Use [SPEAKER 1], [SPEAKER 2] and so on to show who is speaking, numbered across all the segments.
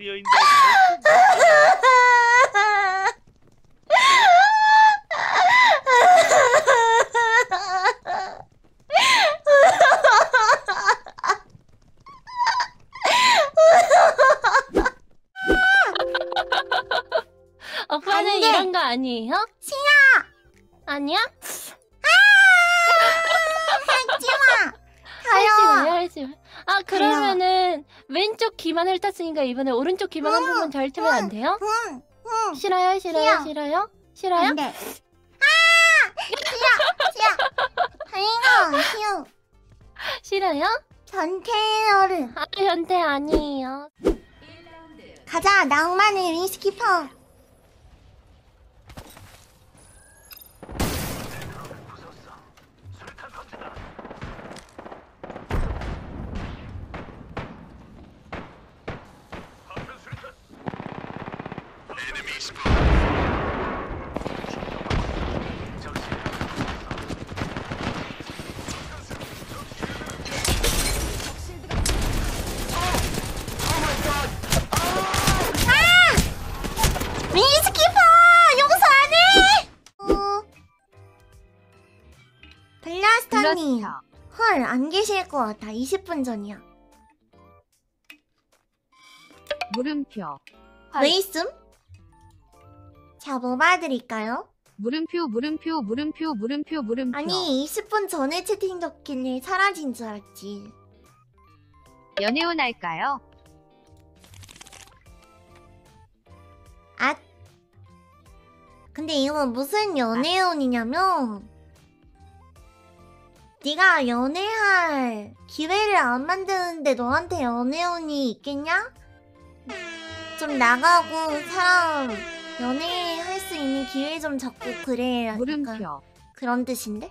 [SPEAKER 1] 캐리어인데
[SPEAKER 2] 오빠는. 이런 거 아니에요? 아니야?
[SPEAKER 3] 마.
[SPEAKER 2] 아 그러면은 왼쪽 귀만 훑었으니까 이번에 오른쪽 귀만 한
[SPEAKER 3] 응,
[SPEAKER 2] 번만 잘 틀면 안 돼요?
[SPEAKER 3] 응, 응.
[SPEAKER 2] 싫어요, 싫어요,
[SPEAKER 3] 싫어.
[SPEAKER 2] 싫어요? 싫어요?
[SPEAKER 3] 안 돼. 아! 싫어, 싫어. 싫어.
[SPEAKER 2] 싫어요?
[SPEAKER 3] 전태열은
[SPEAKER 2] 아 현태 아니에요.
[SPEAKER 3] 가자. 낭만의 위스키퍼. 블라스터님. 헐, 안 계실 것 같아. 20분 전이야.
[SPEAKER 4] 물음표
[SPEAKER 2] 헐.
[SPEAKER 3] 왜 있음? 자, 뭐 봐드릴까요?
[SPEAKER 4] 물음표 물음표 물음표 물음표 물음표
[SPEAKER 3] 아니, 20분 전에 채팅 적길래 사라진 줄 알았지.
[SPEAKER 4] 연애운 할까요?
[SPEAKER 3] 아. 근데 이건 무슨 연애운이냐면 네가 연애할 기회를 안 만드는데 너한테 연애운이 있겠냐? 좀 나가고 사람 연애할 수 있는 기회 좀 잡고 그래 약간
[SPEAKER 4] 물음표
[SPEAKER 3] 그런 뜻인데?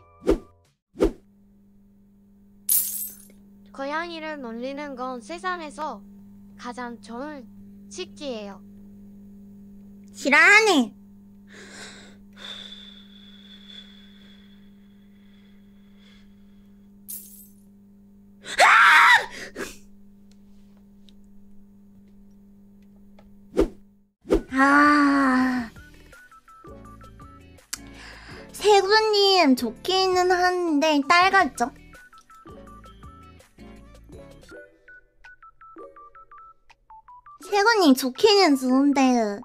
[SPEAKER 5] 고양이를 놀리는 건 세상에서 가장 좋은 식기예요.
[SPEAKER 3] 지랄하네 세구님 좋기는 한데 딸 같죠? 세구님 좋기는 좋은데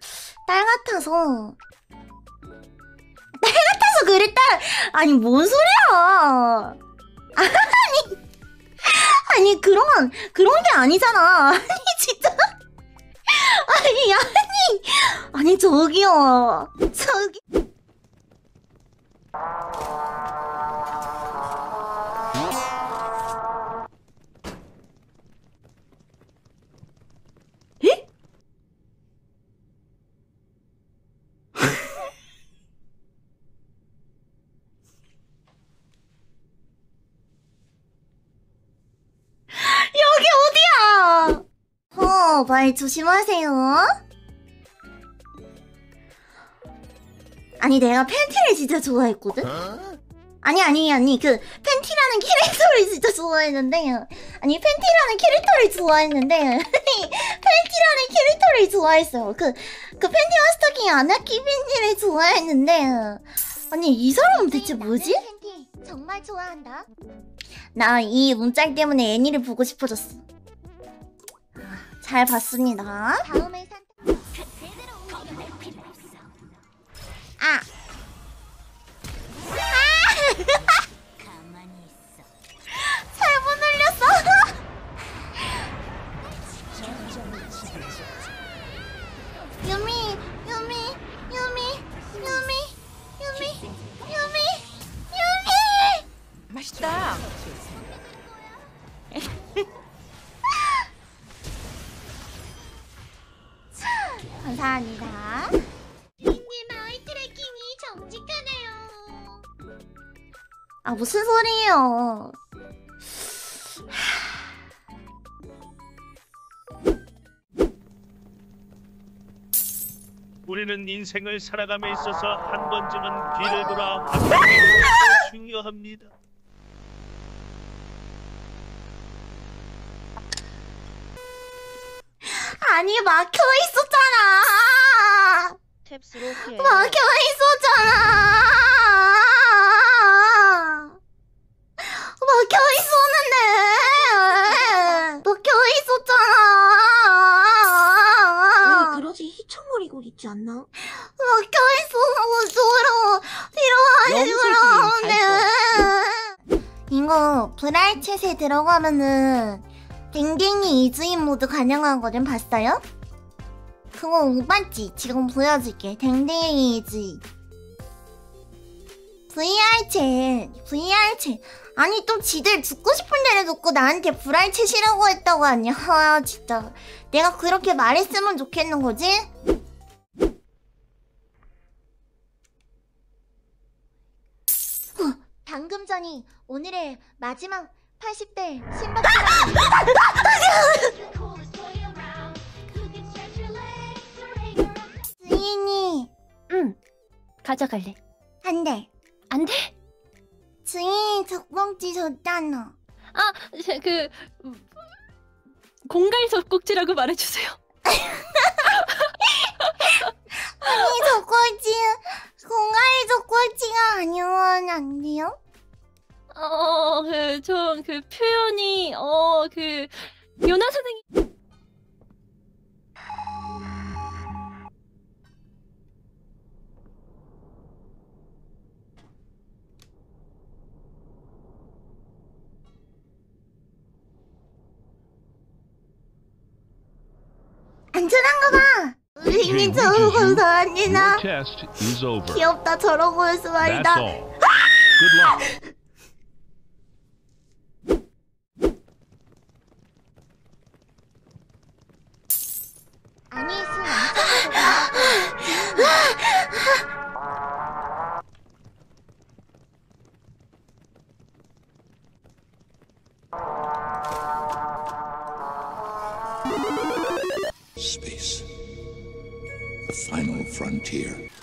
[SPEAKER 3] 딸 같아서. 딸 같아서 그랬다 아니 뭔 소리야? 아니 아니 그런 그런 게 아니잖아. 아니 진짜. 아니 아니 아니 저기요. 저기 어, 말 조심하세요. 아니, 내가 팬티를 진짜 좋아했거든? 아니, 아니, 아니, 그, 팬티라는 캐릭터를 진짜 좋아했는데, 아니, 팬티라는 캐릭터를 좋아했는데, 팬티라는 캐릭터를 좋아했어요. 그, 그 팬티와 스토킹 아나키 팬티를 좋아했는데, 아니, 이 사람은 대체 뭐지? 정말 좋아한다. 나 이 문짝 때문에 애니를 보고 싶어졌어. 아, 잘 봤습니다. 다음에 감사합니다.
[SPEAKER 5] 님 아이 트래킹이 정직하네요.
[SPEAKER 3] 아 무슨 소리예요?
[SPEAKER 1] 우리는 인생을 살아감에 있어서 한 번쯤은 뒤를 돌아 바라보는 것이 중요합니다.
[SPEAKER 3] 아니 막혀 있었잖아.
[SPEAKER 6] 피해.
[SPEAKER 3] 막혀 있었잖아. 막혀 있었는데. 막혀 있었잖아.
[SPEAKER 6] 그러지 휘청거리고 있지 않나?
[SPEAKER 3] 막혀 있어서 저로 필요하지 그러는데. 이거 브라이챗에 들어가면은 댕댕이 이즈인 모드 가능하거든 봤어요? 그거 못 봤지? 지금 보여줄게 댕댕이 이즈 VR챗 VR챗 아니 또 지들 죽고 싶은 데를 놓고 나한테 브라이챗이라고 했다고 하냐 아 진짜 내가 그렇게 말했으면 좋겠는 거지? 후, 방금 전이 오늘의 마지막 80대 신박 주인이
[SPEAKER 2] 응. 가져갈래.
[SPEAKER 3] 안 돼
[SPEAKER 2] 안 돼?
[SPEAKER 3] 주인이 젖꼭지 줬잖아
[SPEAKER 2] 아, 그 공갈 젖꼭지라고 말해주세요.
[SPEAKER 3] 아니 젖꼭지 공갈이 젖꼭지가 아니면 안 돼요?
[SPEAKER 2] 어, 그 좀 그 표현이 어, 그 요나 선
[SPEAKER 7] test is over.
[SPEAKER 3] 귀엽다 해서
[SPEAKER 7] That's
[SPEAKER 3] 말이다
[SPEAKER 7] all. Good luck.
[SPEAKER 3] 아니
[SPEAKER 8] Space. frontier.